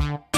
Bye.